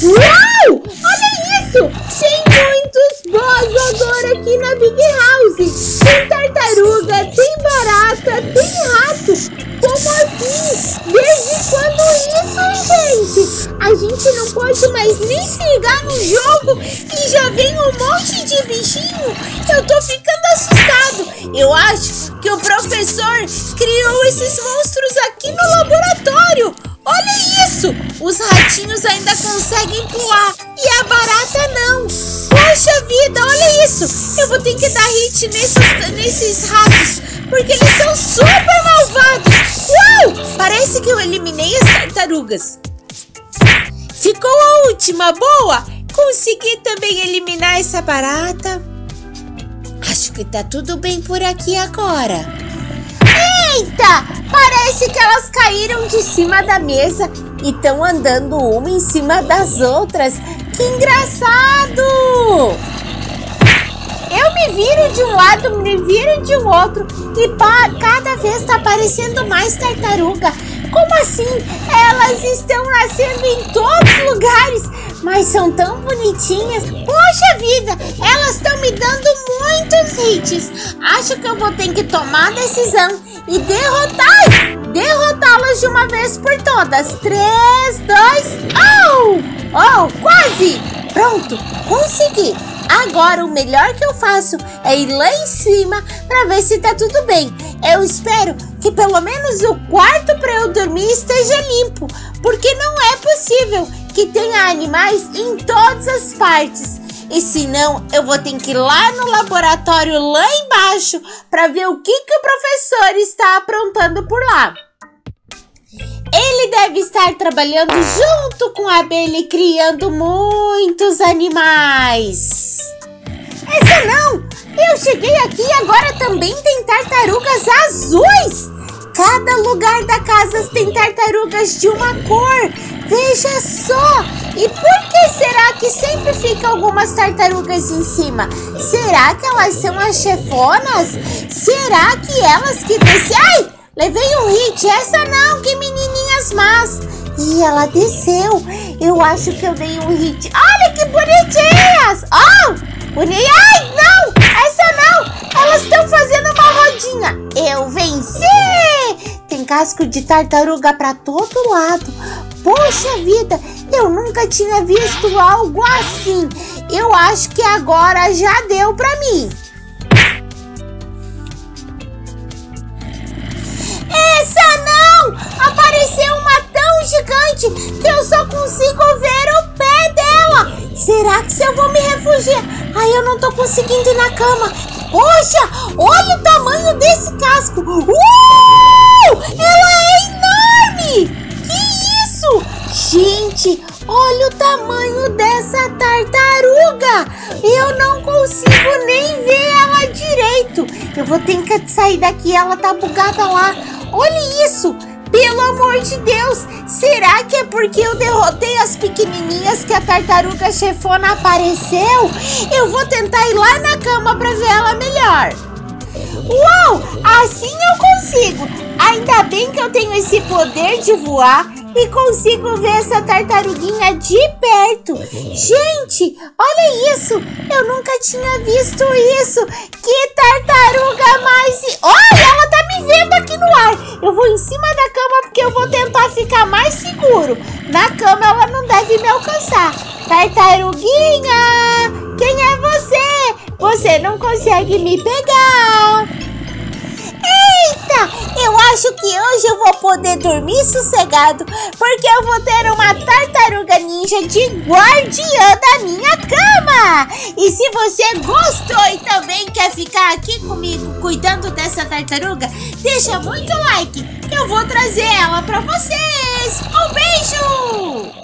Uau! Olha isso! Tem muitos boss agora aqui na Big House. Tem tartaruga, tem barata, tem rato. Como assim? Desde quando isso, gente? A gente não pode mais nem se ligar no jogo e já vem um monte de bichinho. Eu tô ficando assustado. Eu acho que o professor criou esses monstros aqui no laboratório. Olha isso! Os ratinhos ainda conseguem pular e a barata não. Poxa vida, olha isso! Eu vou ter que dar hit nesses, nesses ratos, porque eles são super malvados. Uau! Parece que eu eliminei as tartarugas. Ficou a última, boa! Consegui também eliminar essa barata. Acho que tá tudo bem por aqui agora. Eita! Parece que elas caíram de cima da mesa e estão andando uma em cima das outras. Que engraçado! Eu me viro de um lado, me viro de um outro e pá, cada vez está aparecendo mais tartaruga. Como assim? Elas estão nascendo em todos os lugares, mas são tão bonitinhas. Poxa vida, elas estão me dando muitos hits. Acho que eu vou ter que tomar decisão e derrotar, derrotá-las de uma vez por todas. Três, dois, oh! Oh, quase! Pronto, consegui. Agora o melhor que eu faço é ir lá em cima para ver se tá tudo bem. Eu espero que pelo menos o quarto para eu dormir esteja limpo, porque não é possível que tenha animais em todas as partes. E se não, eu vou ter que ir lá no laboratório lá embaixo para ver o que, que o professor está aprontando por lá. Ele deve estar trabalhando junto com a abelha e criando muitos animais. Essa não! Eu cheguei aqui e agora também tem tartarugas azuis! Cada lugar da casa tem tartarugas de uma cor. Veja só! E por que sempre ficam algumas tartarugas em cima? Será que elas são as chefonas? Será que elas que descem? Ai! Levei um hit. Essa não, que menininhas más. E ela desceu. Eu acho que eu dei um hit. Olha que bonitinhas! Oh! Bonita. Ai, não! Essa não! Elas estão fazendo uma rodinha. Eu venci! Tem casco de tartaruga para todo lado. Poxa vida, eu nunca tinha visto algo assim. Eu acho que agora já deu para mim. Essa não! Apareceu uma tão gigante que eu só consigo ver o pé dela. Será que se eu vou me refugiar? Ai, eu não tô conseguindo ir na cama. Poxa, olha o tamanho desse casco. Uh! Ela é Gente, olha o tamanho dessa tartaruga. Eu não consigo nem ver ela direito. Eu vou ter que sair daqui, ela tá bugada lá. Olha isso! Pelo amor de Deus! Será que é porque eu derrotei as pequenininhas que a tartaruga chefona apareceu? Eu vou tentar ir lá na cama para ver ela melhor. Uau! Assim eu consigo! Ainda bem que eu tenho esse poder de voar e consigo ver essa tartaruguinha de perto. Gente, olha isso! Eu nunca tinha visto isso! Que tartaruga mais... Olha, ela tá me vendo aqui no ar! Eu vou em cima da cama porque eu vou tentar ficar mais seguro. Na cama ela não deve me alcançar. Tartaruguinha! Quem é você? Você não consegue me pegar. Eu acho que hoje eu vou poder dormir sossegado, porque eu vou ter uma tartaruga ninja de guardiã da minha cama! E se você gostou e também quer ficar aqui comigo cuidando dessa tartaruga, deixa muito like, eu vou trazer ela pra vocês! Um beijo!